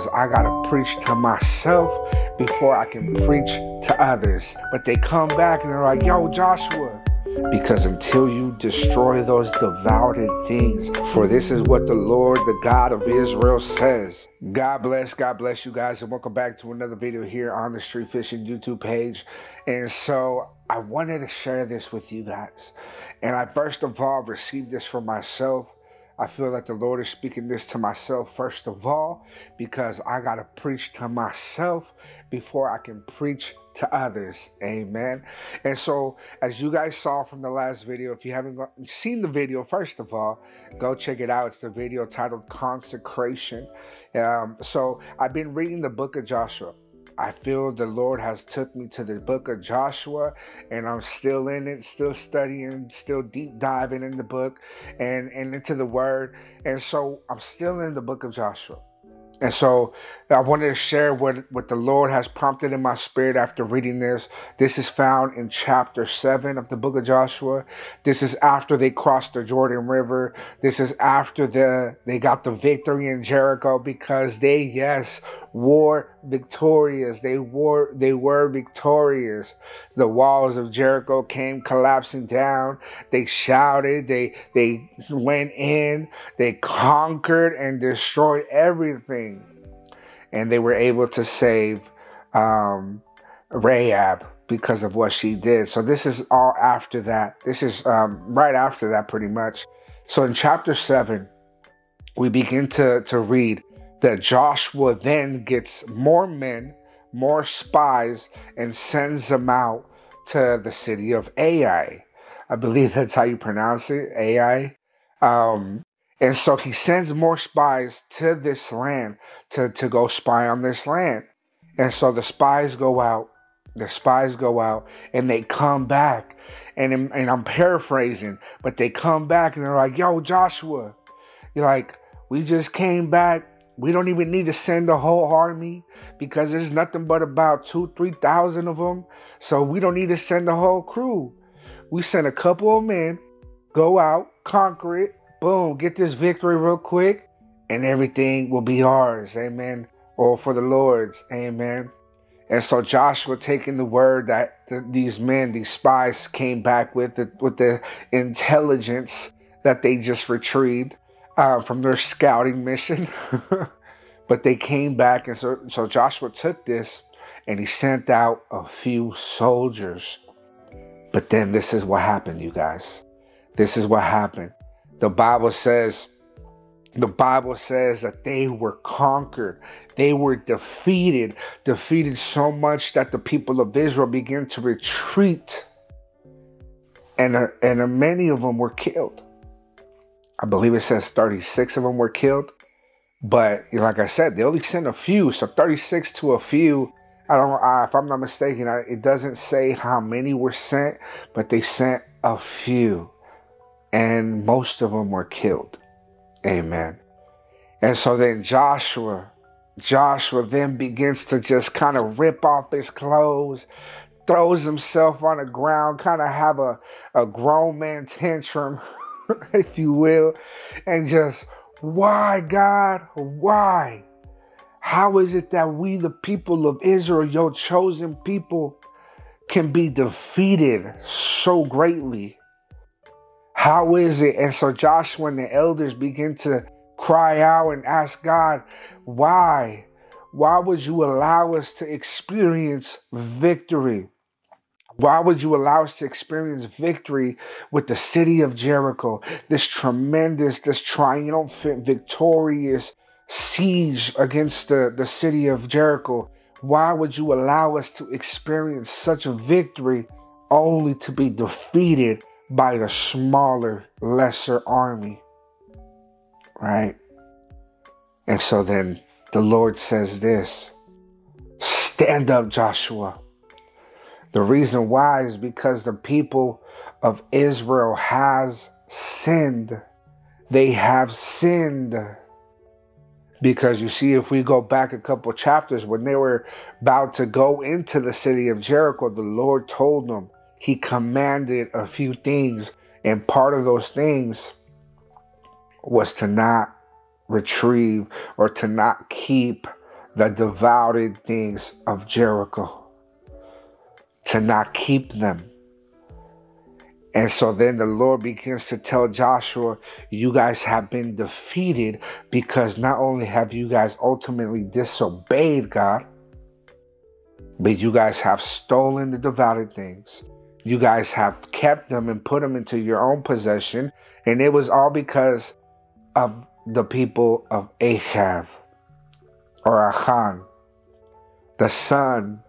because I gotta preach to myself before I can preach to others. But they come back and they're like, yo, Joshua, because until you destroy those devoured things, for this is what the Lord, the God of Israel says. God bless, God bless you guys, and welcome back to another video here on the Street Fishin YouTube page. And so I wanted to share this with you guys. And I first of all received this for myself I feel like the Lord is speaking this to myself first of all because I got to preach to myself before I can preach to others. Amen. And so, as you guys saw from the last video, if you haven't seen the video, first of all, go check it out. It's the video titled Consecration. Um, so, I've been reading the book of Joshua. I feel the Lord has took me to the book of Joshua and I'm still in it, still studying, still deep diving in the book and, and into the word. And so I'm still in the book of Joshua. And so I wanted to share what, what the Lord has prompted in my spirit after reading this. This is found in chapter 7 of the book of Joshua. This is after they crossed the Jordan River. This is after the they got the victory in Jericho because they, yes, were victorious. They were they were victorious. The walls of Jericho came collapsing down. They shouted. They they went in. They conquered and destroyed everything, and they were able to save um, Rahab because of what she did. So this is all after that. This is um, right after that, pretty much. So in chapter seven, we begin to to read that Joshua then gets more men, more spies, and sends them out to the city of Ai. I believe that's how you pronounce it, Ai. Um, and so he sends more spies to this land to, to go spy on this land. And so the spies go out, the spies go out, and they come back. And, and I'm paraphrasing, but they come back and they're like, yo, Joshua, you're like, we just came back we don't even need to send the whole army because there's nothing but about two, three thousand of them. So we don't need to send the whole crew. We send a couple of men, go out, conquer it, boom, get this victory real quick, and everything will be ours. Amen. Or for the Lord's. Amen. And so Joshua taking the word that the, these men, these spies came back with, the, with the intelligence that they just retrieved uh, from their scouting mission. but they came back, and so, so Joshua took this and he sent out a few soldiers. But then this is what happened, you guys. This is what happened. The Bible says, the Bible says that they were conquered. They were defeated, defeated so much that the people of Israel began to retreat. And, uh, and uh, many of them were killed. I believe it says 36 of them were killed. But like I said, they only sent a few. So 36 to a few. I don't know if I'm not mistaken. it doesn't say how many were sent, but they sent a few. And most of them were killed. Amen. And so then Joshua, Joshua then begins to just kind of rip off his clothes, throws himself on the ground, kind of have a, a grown man tantrum. if you will, and just, why, God? Why? How is it that we, the people of Israel, your chosen people, can be defeated so greatly? How is it? And so Joshua and the elders begin to cry out and ask God, why? Why would you allow us to experience victory? Why would you allow us to experience victory with the city of Jericho? This tremendous, this triumphant, victorious siege against the, the city of Jericho. Why would you allow us to experience such a victory only to be defeated by a smaller, lesser army? Right? And so then the Lord says this Stand up, Joshua the reason why is because the people of Israel has sinned. They have sinned. Because you see, if we go back a couple chapters, when they were about to go into the city of Jericho, the Lord told them, He commanded a few things. And part of those things was to not retrieve or to not keep the devoted things of Jericho, to not keep them. And so then the Lord begins to tell Joshua, You guys have been defeated because not only have you guys ultimately disobeyed God, but you guys have stolen the devoted things. You guys have kept them and put them into your own possession. And it was all because of the people of Ahab or Achan, the son,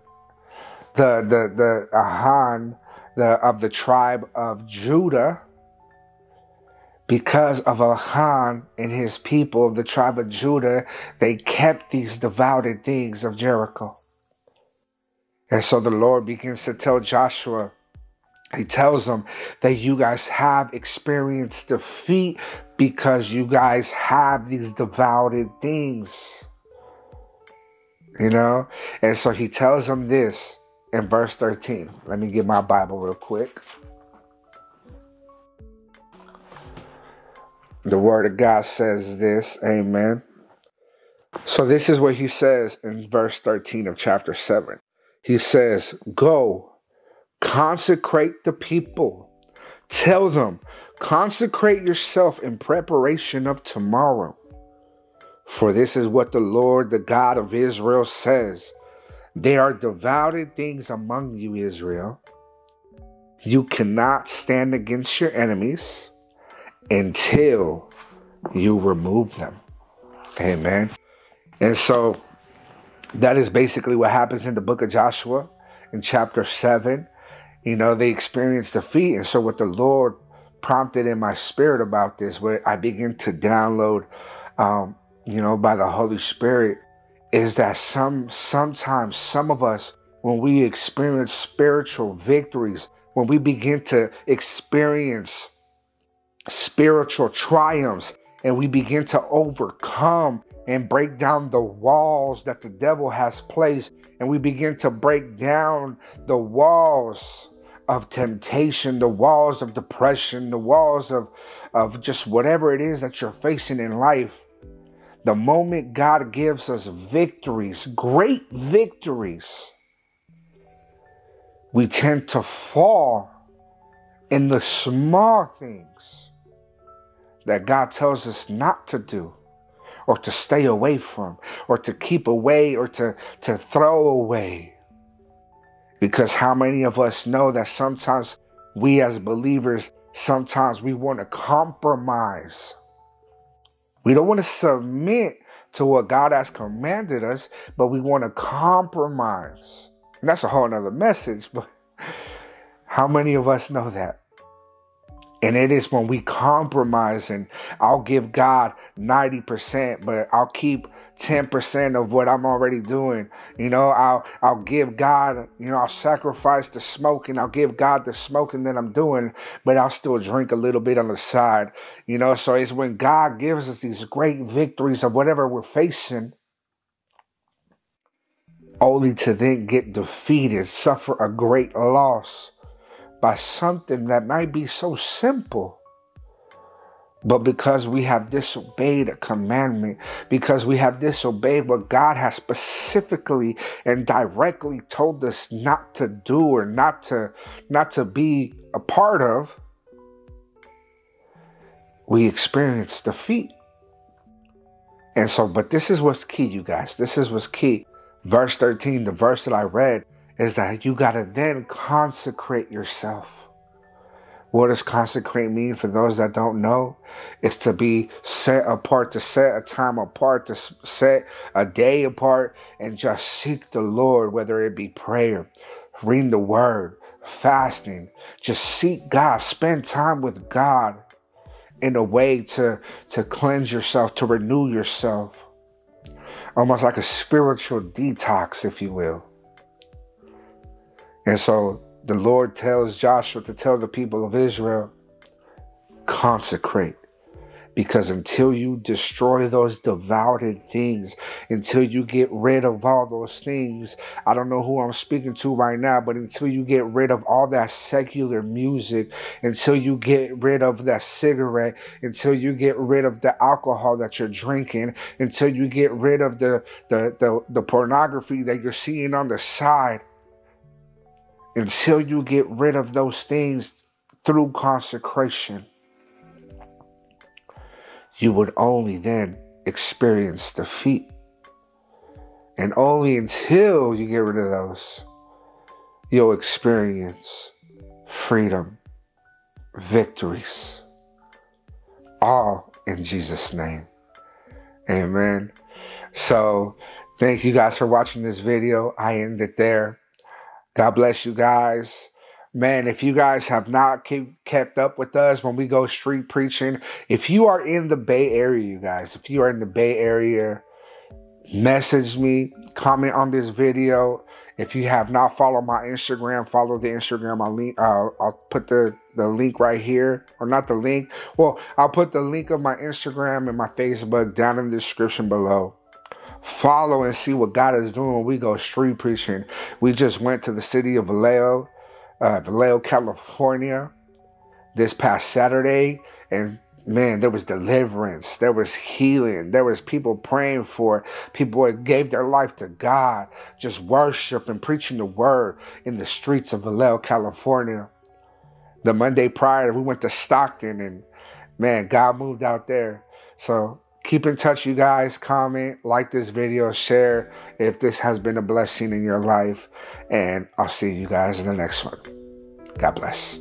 the the the the of the tribe of Judah, because of Ahan and his people of the tribe of Judah, they kept these devoted things of Jericho. And so the Lord begins to tell Joshua, he tells them that you guys have experienced defeat because you guys have these devoted things. You know? And so he tells them this in verse 13. Let me get my Bible real quick. The word of God says this. Amen. So this is what he says in verse 13 of chapter 7. He says, Go, consecrate the people. Tell them, consecrate yourself in preparation of tomorrow. For this is what the Lord, the God of Israel, says There are devoted things among you, Israel. You cannot stand against your enemies until you remove them. Amen. And so that is basically what happens in the book of Joshua in chapter 7. You know, they experience defeat. And so, what the Lord prompted in my spirit about this, where I begin to download, um, you know, by the Holy Spirit, is that some sometimes some of us, when we experience spiritual victories, when we begin to experience spiritual triumphs, and we begin to overcome and break down the walls that the devil has placed. And we begin to break down the walls of temptation, the walls of depression, the walls of, of just whatever it is that you're facing in life. The moment God gives us victories, great victories, we tend to fall in the small things that God tells us not to do or to stay away from or to keep away or to, to throw away. Because how many of us know that sometimes we as believers, sometimes we want to compromise. We don't want to submit to what God has commanded us, but we want to compromise. And that's a whole nother message, but how many of us know that? And it is when we compromise and I'll give God 90%, but I'll keep 10% of what I'm already doing. You know, I'll I'll give God, you know, I'll sacrifice the smoking, I'll give God the smoking that I'm doing, but I'll still drink a little bit on the side. You know, so it's when God gives us these great victories of whatever we're facing, only to then get defeated, suffer a great loss by something that might be so simple. But because we have disobeyed a commandment, because we have disobeyed what God has specifically and directly told us not to do or not to not to be a part of, we experience defeat. And so, but this is what's key, you guys. This is what's key. Verse 13, the verse that I read, is that you got to then consecrate yourself. What does consecrate mean for those that don't know? It's to be set apart, to set a time apart, to set a day apart, and just seek the Lord, whether it be prayer, reading the word, fasting. Just seek God, spend time with God in a way to, to cleanse yourself, to renew yourself. Almost like a spiritual detox, if you will. And so the Lord tells Joshua to tell the people of Israel, consecrate. Because until you destroy those devoted things, until you get rid of all those things, I don't know who I'm speaking to right now, but until you get rid of all that secular music, until you get rid of that cigarette, until you get rid of the alcohol that you're drinking, until you get rid of the the the, the pornography that you're seeing on the side, until you get rid of those things through consecration you would only then experience defeat. And only until you get rid of those, you'll experience freedom, victories, all in Jesus' name. Amen. So, thank you guys for watching this video. I end it there. God bless you guys man, if you guys have not keep, kept up with us when we go street preaching, if you are in the Bay Area, you guys, if you are in the Bay Area, message me, comment on this video. If you have not followed my Instagram, follow the Instagram. I'll link. Uh, I'll put the the link right here, or not the link. Well, I'll put the link of my Instagram and my Facebook down in the description below follow and see what God is doing when we go street preaching. We just went to the city of Vallejo uh, Vallejo, California, this past Saturday, and man, there was deliverance, there was healing, there was people praying for people that gave their life to God, just worship and preaching the word in the streets of Vallejo, California. The Monday prior, we went to Stockton, and man, God moved out there. So keep in touch, you guys. Comment, like this video, share if this has been a blessing in your life. And I'll see you guys in the next one. God bless.